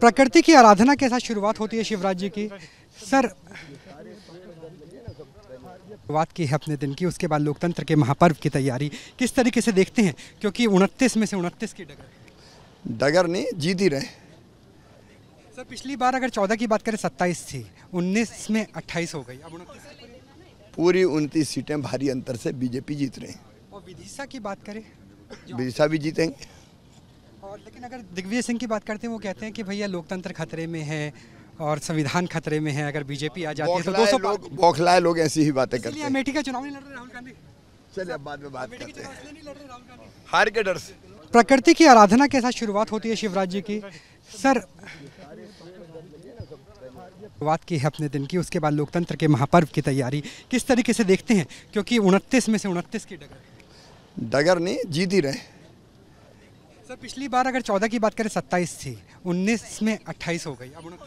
प्रकृति की आराधना के साथ शुरुआत होती है शिवराज जी की। सर शुरुआत की है अपने दिन की उसके बाद लोकतंत्र के महापर्व की तैयारी। किस तरीके से देखते हैं? क्योंकि उनतीस में से उनतीस की डगर। डगर नहीं जीत ही रहे। सर पिछली बार अगर चौदह की बात करें सत्ताईस थी। उन्नीस में अट्ठाईस हो गई। अब पूरी उनतीस सीटें भारी अंतर से बीजेपी जीत रहे। हैं और विदिशा की बात करें विदिशा भी जीतेंगे। और लेकिन अगर दिग्विजय सिंह की बात करते हैं वो कहते हैं कि भैया लोकतंत्र खतरे में है और संविधान खतरे में है अगर बीजेपी आ जाती है तो बौखलाए 200 लोग बौखलाए लोग ऐसी ही बातें करते हैं। अमेठी का चुनाव नहीं लड़ रहे राहुल गांधी। चलिए अब बाद में बात करते हैं। हार के डर से। प्रकृति की आराधना के साथ शुरुआत होती है शिवराज जी की। सर शुरुआत की है अपने दिन की उसके बाद लोकतंत्र के महापर्व की तैयारी। किस तरीके से देखते हैं? क्योंकि उनतीस में से उनतीस की डगर। डगर नहीं जीत ही रहे। सर पिछली बार अगर चौदह की बात करें सत्ताईस थी। उन्नीस में अट्ठाईस हो गई। अब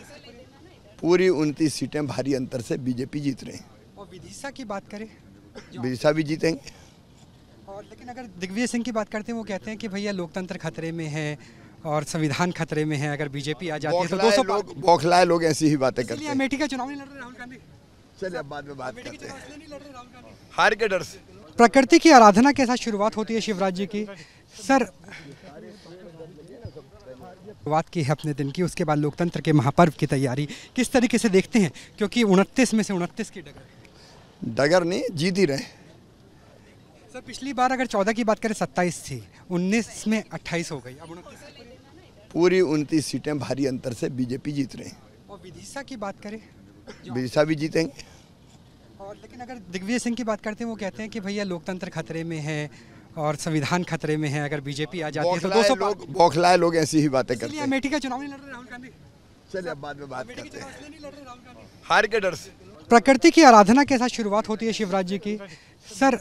पूरी उनतीस सीटें भारी अंतर से बीजेपी जीत रहे हैं। और विदिशा की बात करें विदिशा भी जीतेंगे। और लेकिन अगर दिग्विजय सिंह की बात करते हैं वो कहते हैं कि भैया लोकतंत्र खतरे में है और संविधान खतरे में है। अगर बीजेपी आ जाती है तो 200 लोग बौखलाए लोग ऐसी ही बातें करते हैं। अमेठी का चुनाव नहीं लड़ रहे राहुल गांधी। चलिए अब बाद में बात करते हैं। हार के डर से। प्रकृति की आराधना के साथ शुरुआत होती है शिवराज जी की। सर शुरुआत की है अपने दिन की उसके बाद लोकतंत्र के महापर्व की तैयारी। किस तरीके से देखते हैं? क्योंकि उनतीस में से उनतीस की डगर डगर नहीं जीत ही रहे। सर पिछली बार अगर चौदह की बात करें सत्ताईस थी। उन्नीस में अट्ठाईस हो गई। अब उनतीस पूरी उनतीस सीटें भारी अंतर से बीजेपी जीत रहे। हैं और विदिशा की बात करें? विदिशा भी जीतेंगे। और लेकिन अगर दिग्विजय सिंह की बात करते हैं वो कहते हैं कि भैया लोकतंत्र खतरे में है। और संविधान खतरे में है अगर बीजेपी आ जाती है तो बौखलाए 200 लोग बौखलाए लोग ऐसी ही बातें करते हैं। अमेठी का चुनाव नहीं लड़ रहे राहुल गांधी। चलिए अब बाद में बात करते हैं। हार के डर से। प्रकृति की आराधना के साथ शुरुआत होती है शिवराज जी की। सर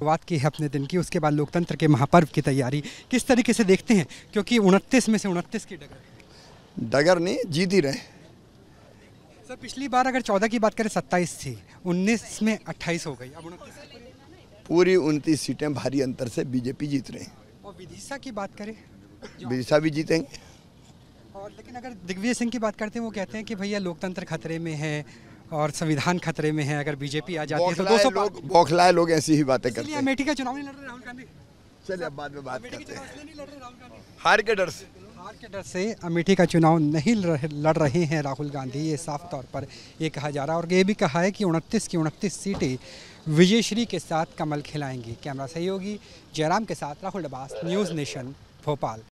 बात की है अपने दिन की उसके बाद लोकतंत्र के महापर्व की तैयारी। किस तरीके से देखते हैं? क्योंकि उनतीस में से उनतीस की डगर। डगर नहीं जीत ही रहे। सर पिछली बार अगर चौदह की बात करें सत्ताईस थी। उन्नीस में अट्ठाईस हो गई अब उनतीस। पूरी उनतीस सीटें भारी अंतर से बीजेपी जीत रहे हैं। और विदिशा की बात करें? विदिशा भी जीतेंगे। और लेकिन अगर दिग्विजय सिंह की बात करते हैं वो कहते हैं कि भैया लोकतंत्र खतरे में है और संविधान खतरे में है अगर बीजेपी आ जाती है तो दो 200 लोग बौखलाए लोग ऐसी ही बातें करते हैं। अमेठी का चुनाव नहीं लड़ रहे राहुल गांधी। चलिए अब बाद में बात करते हैं। हार के डर से। हार के डर से अमेठी का चुनाव नहीं लड़ रहे हैं राहुल गांधी, ये साफ़ तौर पर ये कहा जा रहा है और ये भी कहा है कि उनतीस की उनतीस सीटें विजयश्री के साथ कमल खिलाएँगी। कैमरा सहयोगी जयराम के साथ राहुल डबास न्यूज़ नेशन, भोपाल।